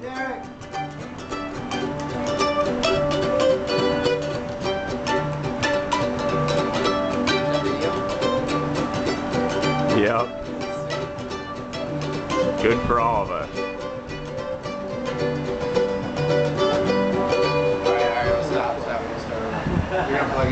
Derek. Yep. Good for all of us. All right, all right, stop, stop, stop.